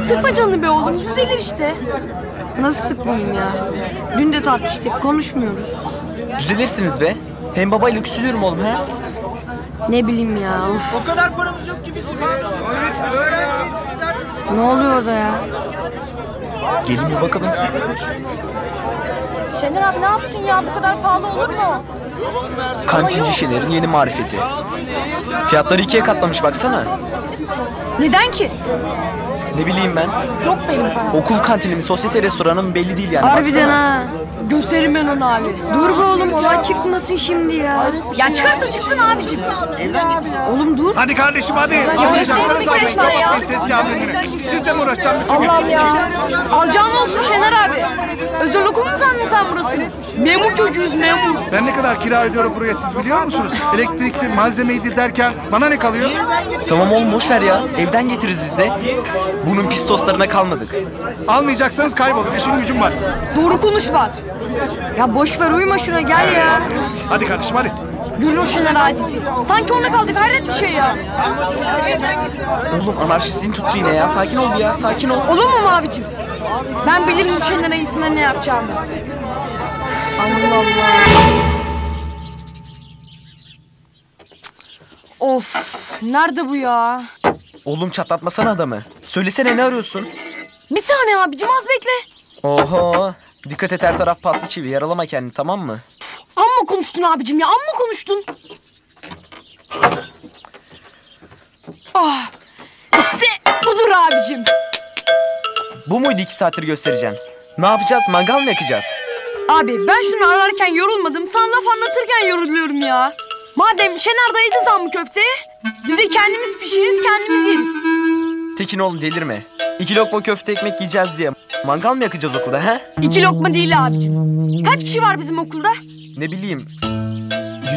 Sıkma canını be oğlum düzelir işte. Nasıl sıkmayayım ya? Dün de tartıştık, konuşmuyoruz. Düzelirsiniz be. Hem babayla küsülüyorum oğlum ha. Ne bileyim ya, of. O kadar paramız yok ki bizim. Ne oluyor orada ya? Gelin bir bakalım. Şener abi ne yaptın ya bu kadar pahalı olur mu? Kantinci Şener'in yeni marifeti. Fiyatları ikiye katlamış baksana. Neden ki? Ne bileyim ben. Yok benim param. Okul kantini mi, sosyete restoranı mı belli değil yani. Harbiden baksana. ha. Gösteririm ben onu abi. Dur be oğlum, olay çıkmasın şimdi ya. Ya çıkarsa çıksın abicim. Oğlum dur. Hadi kardeşim hadi. Yavaşlayın bir kere işte ya. Tezgahın önüne. Sizle mi uğraşacağım bütün gün? Allah'ım ya. Alacağın olsun Şener abi. Özel okul mu sandın sen burasını? Memur çocuğuyuz memur. Ben ne kadar kira ödüyorum buraya siz biliyor musunuz? Elektrikti, malzemeydi derken bana ne kalıyor? Tamam oğlum boş ver ya. Evden getiririz biz de. Bunun pis tostlarına kalmadık. Almayacaksanız kaybolun. İşim gücüm var. Doğru konuş bak. Ya boş ver uyma şuna gel ya. Hadi kardeşim hadi. Görür o Şener hadisi. Sanki onda kaldık hayret bir şey ya. Oğlum anarşistliğin tuttu yine ya. Sakin ol ya, sakin ol. Olur mu abicim? Ben bilirim bu Şener ayısına ne yapacağımı. Allah Allah. Of, nerede bu ya? Oğlum çatlatmasana adamı. Söylesene ne arıyorsun? Bir saniye abicim az bekle. Oho. Dikkat et her taraf paslı çivi. Yaralama kendini tamam mı? Konuştun abicim ya, amma konuştun. Ah, işte budur abicim. Bu muydu iki saattir göstereceğin? Ne yapacağız? Mangal mı yakacağız? Abi ben şunu ararken yorulmadım, sana laf anlatırken yoruluyorum ya. Madem Şener dayıydı zam bu köfteye, biz de kendimiz pişiririz, kendimiz yeriz. Tekin oğlum delirme. İki lokma köfte ekmek yiyeceğiz diye. Mangal mı yakacağız okulda he? İki lokma değil abicim. Kaç kişi var bizim okulda? Ne bileyim.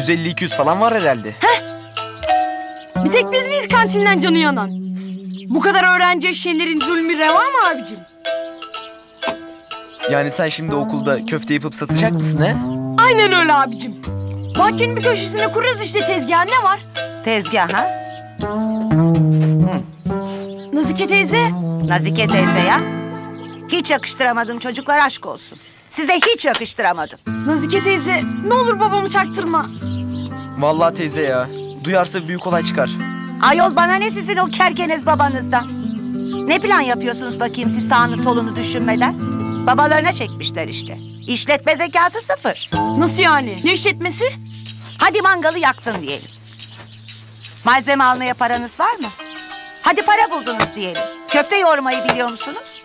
150-200 falan var herhalde. Bir tek biz miyiz kantinden canı yanan? Bu kadar öğrenciye Şener'in zulmü reva mı abicim? Yani sen şimdi okulda köfte yapıp satacak mısın he? Aynen öyle abicim. Bahçenin bir köşesine kurarız işte tezgah ne var? Tezgah ha? Nazike teyze. Nazike teyze ya. Hiç yakıştıramadım çocuklar aşk olsun. Size hiç yakıştıramadım. Nazike teyze ne olur babamı çaktırma. Vallahi teyze ya. Duyarsa büyük olay çıkar. Ayol bana ne sizin o kerkeniz babanızdan? Ne plan yapıyorsunuz bakayım siz sağını solunu düşünmeden? Babalarına çekmişler işte. İşletme zekası sıfır. Nasıl yani? Ne işletmesi? Hadi mangalı yaktın diyelim. Malzeme almaya paranız var mı? Hadi para buldunuz diyelim. Köfte yoğurmayı biliyor musunuz?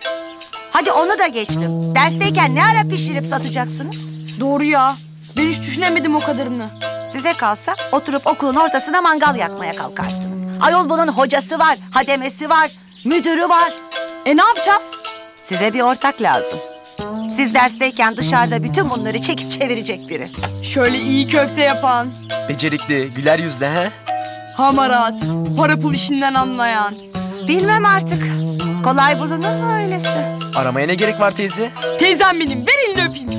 Hadi onu da geçtim. Dersteyken ne ara pişirip satacaksınız? Doğru ya. Ben hiç düşünemedim o kadarını. Size kalsa oturup okulun ortasına mangal yakmaya kalkarsınız. Ayol bunun hocası var, hademesi var, müdürü var. E ne yapacağız? Size bir ortak lazım. Siz dersteyken dışarıda bütün bunları çekip çevirecek biri. Şöyle iyi köfte yapan, Becerikli, güler yüzlü he? hamarat, para pul işinden anlayan. Bilmem artık. Kolay bulunur mu öylesi? Aramaya ne gerek var teyze? Teyzem benim, ver elini öpeyim.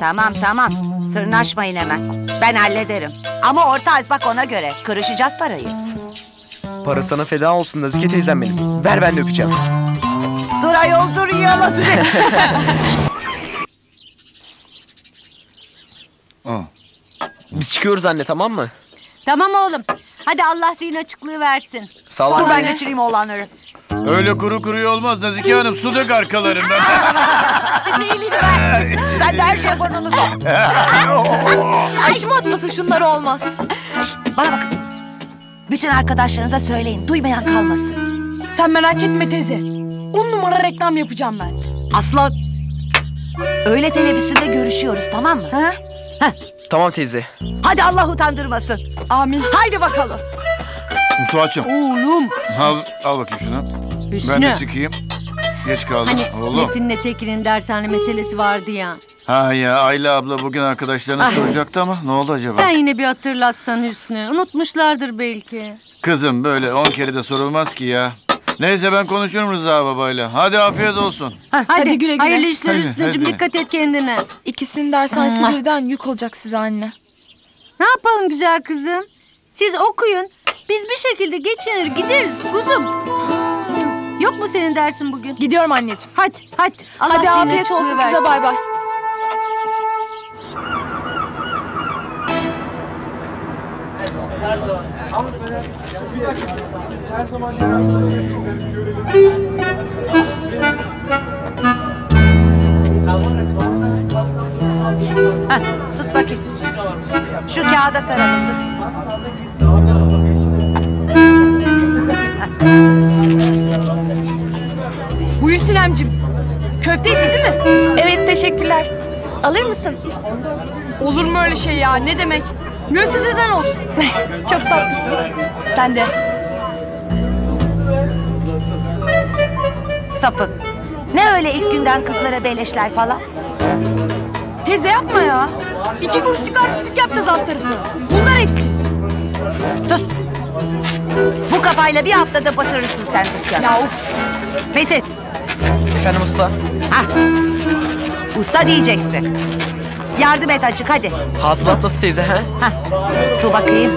Tamam tamam. Sırnaşmayın hemen. Ben hallederim. Ama orta az bak ona göre. Kırışacağız parayı. Para sana feda olsun Nazike teyzem benim. Ver ben de öpeceğim. Dur ayol dur yaladı beni. Biz çıkıyoruz anne tamam mı? Tamam oğlum. Hadi Allah zihin açıklığı versin. Sağ ol ben geçireyim oğlanları. Öyle kuru kuruya olmaz Nazike Hanım. Su dök arkalarından. Sen de her şeye burnunu sok. Aşımı atmasın şunlar olmaz. Şşt, bana bakın. Bütün arkadaşlarınıza söyleyin. Duymayan kalmasın. Sen merak etme teyze. On numara reklam yapacağım ben. Asla öyle televizyonda görüşüyoruz tamam mı? Ha? Tamam teyze. Hadi Allah utandırmasın. Amin. Haydi bakalım. Suat'cığım Oğlum. al, al bakayım şunu. Ben de sıkayım. Geç kaldım. Hani Oğlum. Metin'le Tekin'in dershane meselesi vardı ya. Ha ya Ayla abla bugün arkadaşlarına soracaktı ama ne oldu acaba? Sen yine bir hatırlatsan Hüsnü. Unutmuşlardır belki. Kızım böyle on kere de sorulmaz ki ya. Neyse ben konuşurum Rıza babayla. Hadi afiyet olsun. Hadi, güle güle. Hayırlı işler Hadi, Hüsnü'cüm. hadi. Dikkat et kendine. İkisinin dershanesi birden yük olacak size anne. Ne yapalım güzel kızım? Siz okuyun. Biz bir şekilde geçinir gideriz kuzum. Yok mu senin dersin bugün? Gidiyorum anneciğim. Hadi hadi. Allah Hadi afiyet olsun size versin. bay bay. Hah, tut bakayım. Şu kağıda saralım dur. Buyur Sinemcim. Köfteydi değil mi? Evet teşekkürler. Alır mısın? Olur mu öyle şey ya? Ne demek? Müesseseden olsun. Çok tatlısın. Sen de. Sapık. Ne öyle ilk günden kızlara beleşler falan? Teyze yapma ya. İki kuruşluk artistlik yapacağız alt tarafı. Bunlar et. Sus. Bu kafayla bir haftada batırırsın sen dükkanı. Ya of. Metin. Efendim usta. Hah. Usta diyeceksin. Yardım et açık hadi. Hasılat nasıl teyze he? Hah. Dur bakayım.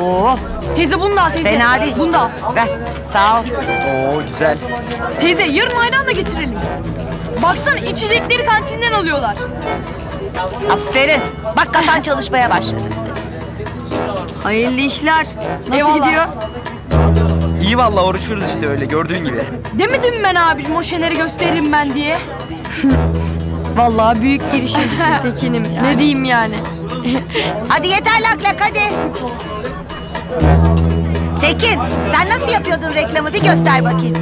Oo, Teyze bunu da al teyze. fena değil. Bunu da al. Ver. Sağ ol. Oo güzel. Teyze yarın ayran da getirelim. Baksana içecekleri kantinden alıyorlar. Aferin. Bak kafan çalışmaya başladı. Hayırlı işler. Nasıl Eyvallah. gidiyor? İyi vallahi oruçluyoruz işte öyle gördüğün gibi. Demedim mi ben abim o şeneri gösteririm ben diye. Vallahi büyük girişimcisin Tekin'im. Ne diyeyim yani? Hadi yeter lak lak hadi. Tekin sen nasıl yapıyordun reklamı bir göster bakayım.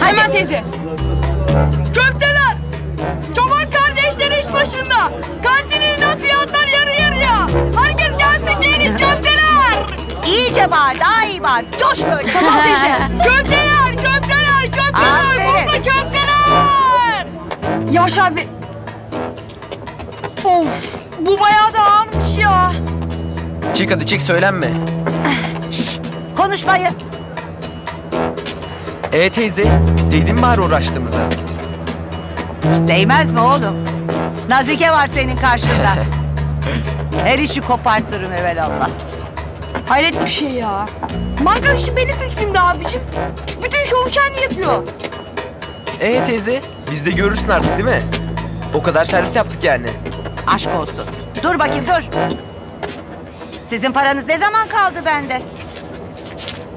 Hemen teyze. Köfteler. Çoban kardeşleri iş başında. Kantinin not fiyatlar yarı yarıya. Herkes gelsin gelin köfteler. İyice bağır daha iyi bağır. Coş böyle. Tamam teyze. köfteler, köfteler, köfteler. Aferin. Köfteler. Yavaş abi. Of, bu bayağı da ağırmış ya. Çek hadi çek söylenme. Konuşmayın. E teyze dedim bari uğraştığımıza. Değmez mi oğlum? Nazike var senin karşında. Her işi kopartırım evelallah. Hayret bir şey ya. Mangal işi benim fikrimdi abicim. Bütün şovu kendi yapıyor. E teyze biz de görürsün artık değil mi? O kadar servis yaptık yani. Aşk olsun. Dur bakayım dur. Sizin paranız ne zaman kaldı bende?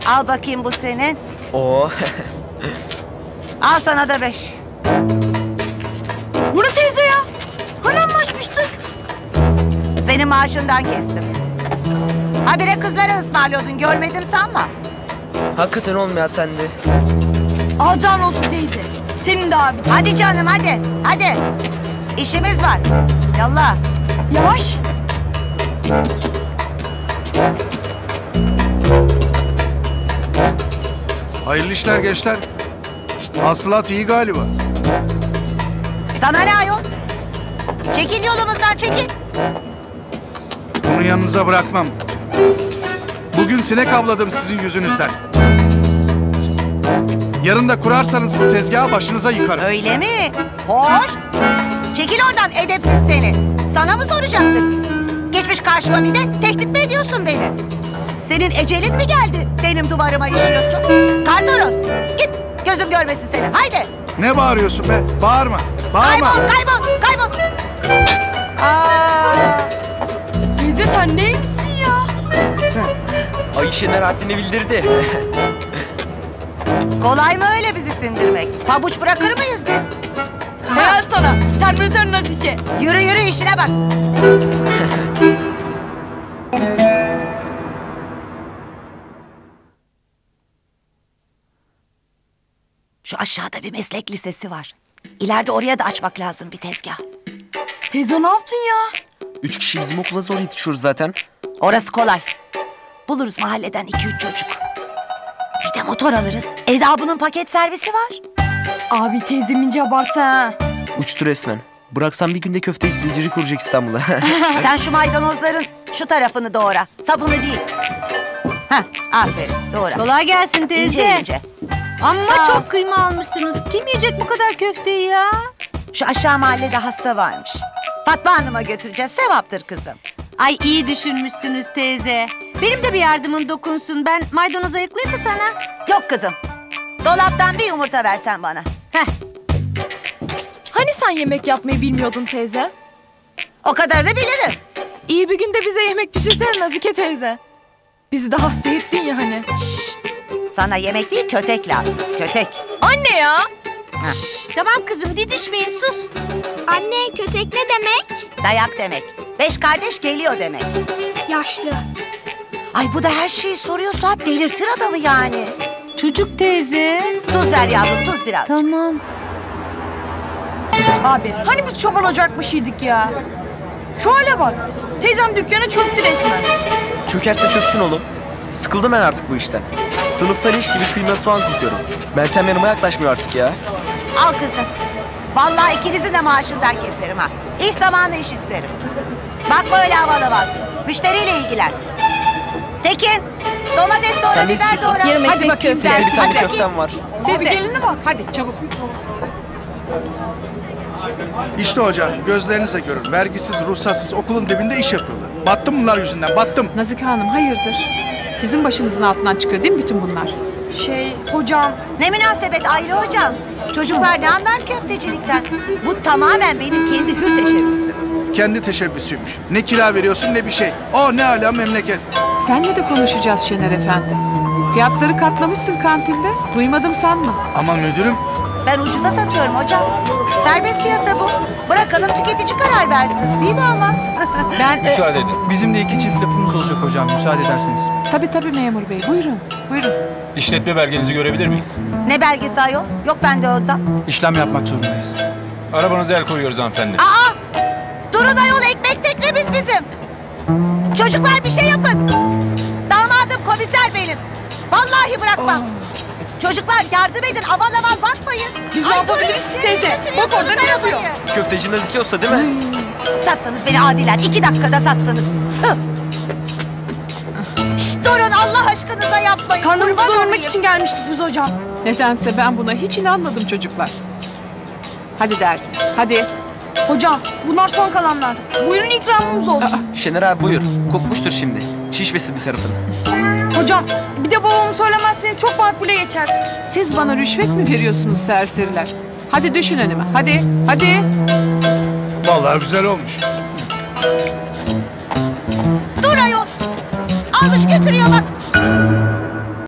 Al bakayım bu senin. Oo Al sana da beş. Murat teyze ya. Hani anlaşmıştık? Senin maaşından kestim. Habire kızlara ısmarlıyordun görmedim sanma. hakikaten olmuyor sende. Alacağın olsun teyze. Senin de abi. Hadi canım hadi. Hadi. İşimiz var. Yallah. Yavaş. Hayırlı işler gençler. Hasılat iyi galiba. Sana ne ayol? Çekil yolumuzdan çekil. Bunu yanınıza bırakmam. Bugün sinek avladım sizin yüzünüzden. Yarın da kurarsanız bu tezgahı başınıza yıkarım. Öyle mi? Hoş. Çekil oradan edepsiz seni. Sana mı soracaktık? Geçmiş karşıma bir de tehdit mi ediyorsun beni? Senin ecelin mi geldi? Benim duvarıma işiyorsun. Kartoros git gözüm görmesin seni. Haydi. Ne bağırıyorsun be? Bağırma. Bağırma. Kaybol kaybol kaybol. Aa, Teyze sen neymişsin ya? Ay Şener haddini bildirdi. kolay mı öyle bizi sindirmek? Pabuç bırakır mıyız biz? Helal sana. Terminatör nazike. Yürü yürü işine bak. Şu aşağıda bir meslek lisesi var. İleride oraya da açmak lazım bir tezgah. Teyze ne yaptın ya? Üç kişi bizim okula zor yetişiyoruz zaten. Orası kolay. Buluruz mahalleden iki üç çocuk. Motor alırız. Eda bunun paket servisi var. Abi teyzemince abartı ha. Uçtu resmen. Bıraksam bir günde köfte zinciri kuracak İstanbul'a. Sen şu maydanozların şu tarafını doğra. Sabunu değil. Heh, aferin doğra. Kolay gelsin teyze. İnce ince. Ama Sağ ol. çok kıyma almışsınız. Kim yiyecek bu kadar köfteyi ya? Şu aşağı mahallede hasta varmış. Fatma Hanım'a götüreceğiz. Sevaptır kızım. Ay iyi düşünmüşsünüz teyze. Benim de bir yardımım dokunsun. Ben maydanoz ayıklayayım mı sana? Yok kızım. Dolaptan bir yumurta versen bana. Heh. Hani sen yemek yapmayı bilmiyordun teyze? O kadarını bilirim. İyi bir günde bize yemek pişirsene Nazike teyze. Bizi de hasta ettin ya hani. Sana yemek değil kötek lazım. Kötek. Anne ya. Tamam kızım didişmeyin sus. Anne kötek ne demek? Dayak demek. Beş kardeş geliyor demek. Yaşlı. Ay bu da her şeyi soruyor Suat delirtir adamı yani. Çocuk teyze. Tuz ver yavrum tuz biraz. Tamam. Abi hani biz çoban olacakmışydık ya. Şu hale bak. Teyzem dükkana çöktü resmen. Çökerse çöksün oğlum. Sıkıldım ben artık bu işten. Sınıfta leş gibi kıyma soğan kokuyorum. Meltem yanıma yaklaşmıyor artık ya. Al kızım. Vallahi ikinizin de maaşından keserim ha. İş zamanı iş isterim. Bak böyle havalı bak. Müşteriyle ilgilen. Tekin, domates doğra, Sen ne biber istiyorsun? doğra. Yarım Hadi bakayım bir tane Hadi. köftem var. Siz de. geline bak. Hadi çabuk. İşte hocam gözlerinize görün. Vergisiz, ruhsatsız okulun dibinde iş yapıyorlar. Battım bunlar yüzünden battım. Nazike Hanım hayırdır? Sizin başınızın altından çıkıyor değil mi bütün bunlar? Şey hocam. Ne münasebet Ayrı hocam. Çocuklar ne anlar köftecilikten? Bu tamamen benim kendi hür teşebbüsüm. Kendi teşebbüsüymüş. Ne kira veriyorsun ne bir şey. O ne ala memleket. Senle de konuşacağız Şener Efendi. Fiyatları katlamışsın kantinde. Duymadım sanma. Ama müdürüm Ben ucuza satıyorum hocam. Serbest piyasa bu. Bırakalım tüketici karar versin. Değil mi ama? Ben... Müsaade edin. Bizim de iki çift lafımız olacak hocam müsaade ederseniz. Tabii tabii memur bey. Buyurun. Buyurun. İşletme belgenizi görebilir miyiz? ne belgesi ayol? Yok bende ondan. İşlem yapmak zorundayız. Arabanıza el koyuyoruz hanımefendi. Aa! Durun ayol ekmek teknemiz bizim. Çocuklar bir şey yapın. Damadım komiser benim. Vallahi bırakmam. Çocuklar yardım edin aman aman bakmayın. Biz ne Ay, yapabiliriz ki teyze? Bak orada ne yapıyor? Köfteci Nazike Usta değil mi? Sattınız beni adiler. iki dakikada sattınız. Şşt durun Allah aşkınıza yapmayın. Karnımızı doyurmak için gelmiştik biz hocam. Nedense ben buna hiç inanmadım çocuklar. Hadi dersin. Hadi. Hocam bunlar son kalanlar. Buyurun ikramımız olsun. Şener abi buyur. Kopmuştur şimdi. Şişmesin bir tarafını. Hocam bir de babamı söylemezseniz çok makbule geçer. Siz bana rüşvet mi veriyorsunuz serseriler? Hadi düşün önüme. Hadi. Hadi. vallahi güzel olmuş. Dur ayol. Almış götürüyor bak.